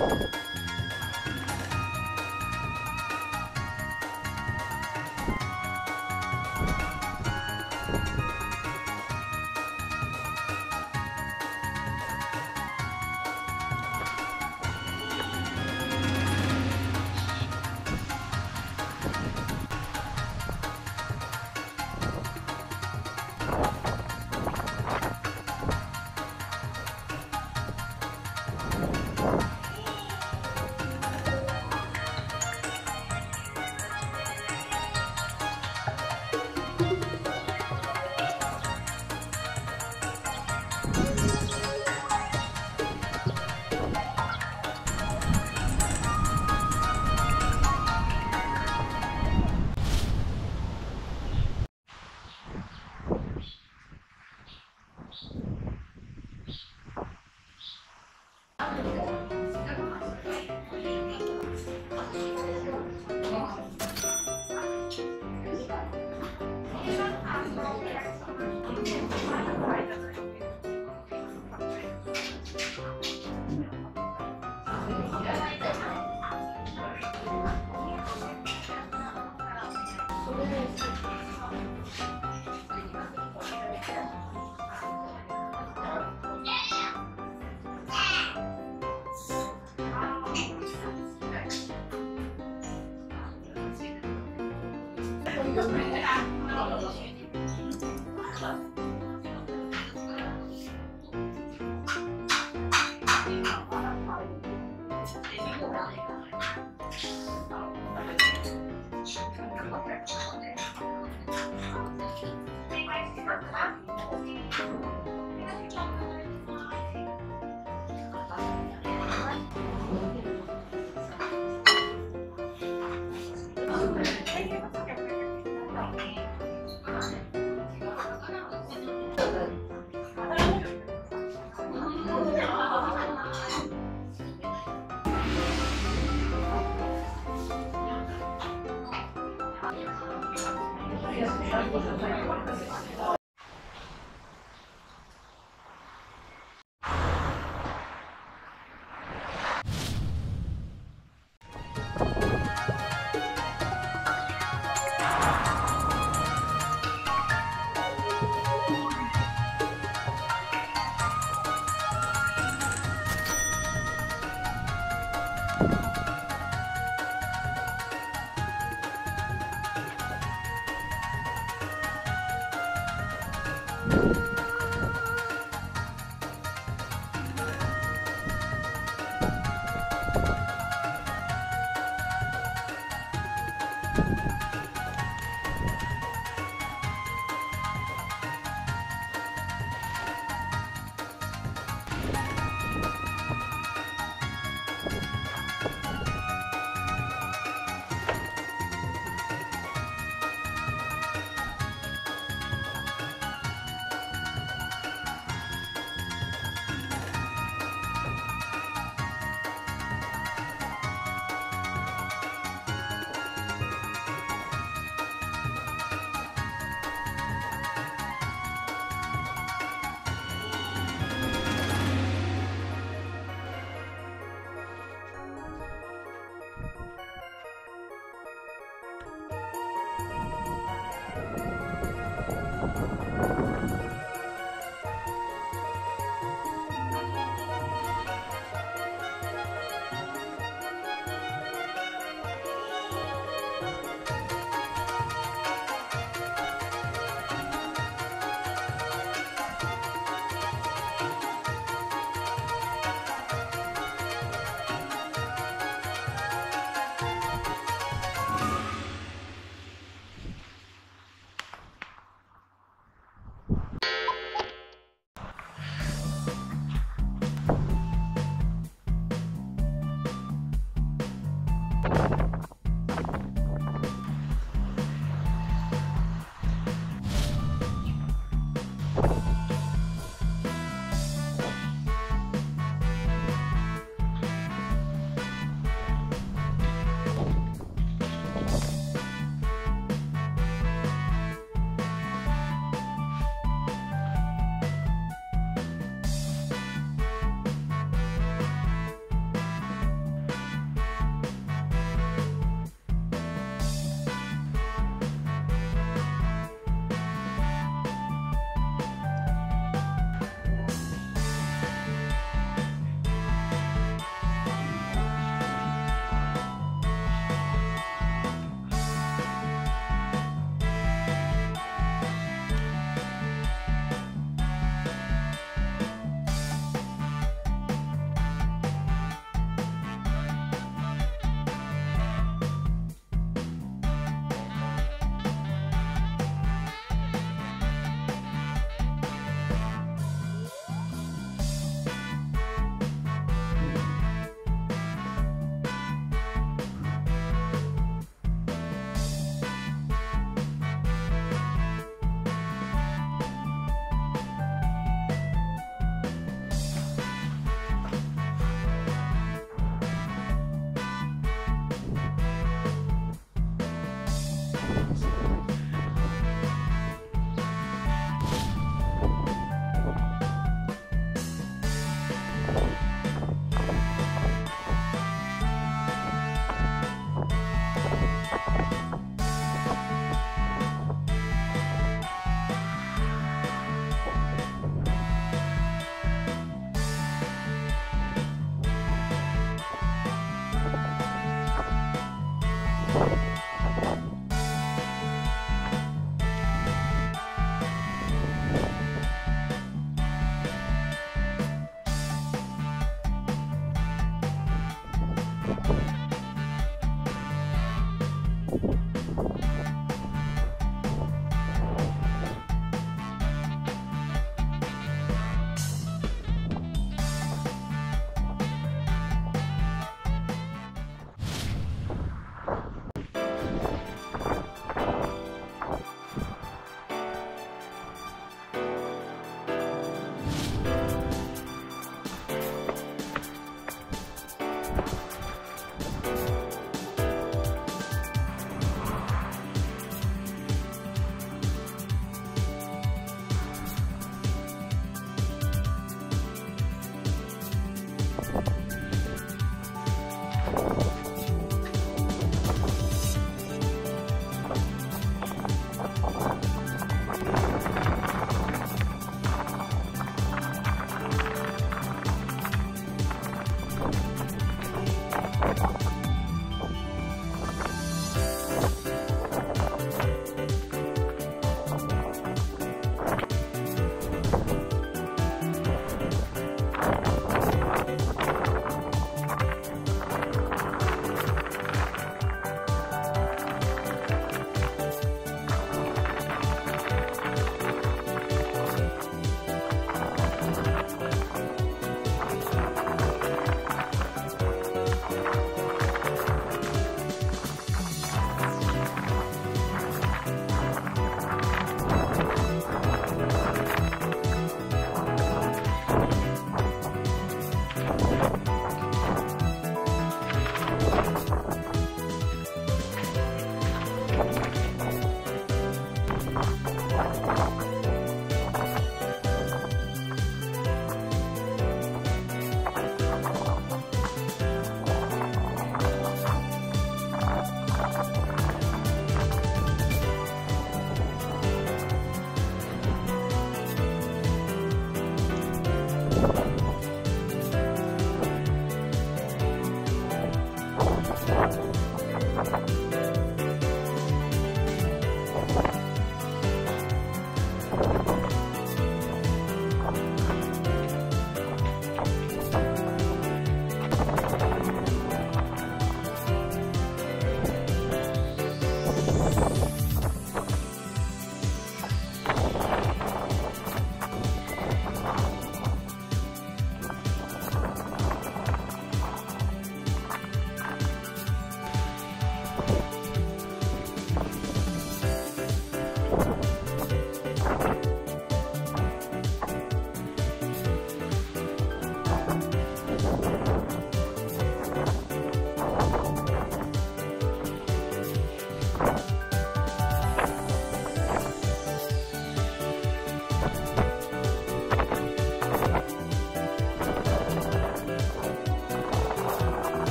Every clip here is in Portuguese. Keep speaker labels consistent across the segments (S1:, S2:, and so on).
S1: you tá?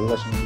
S1: 一个星期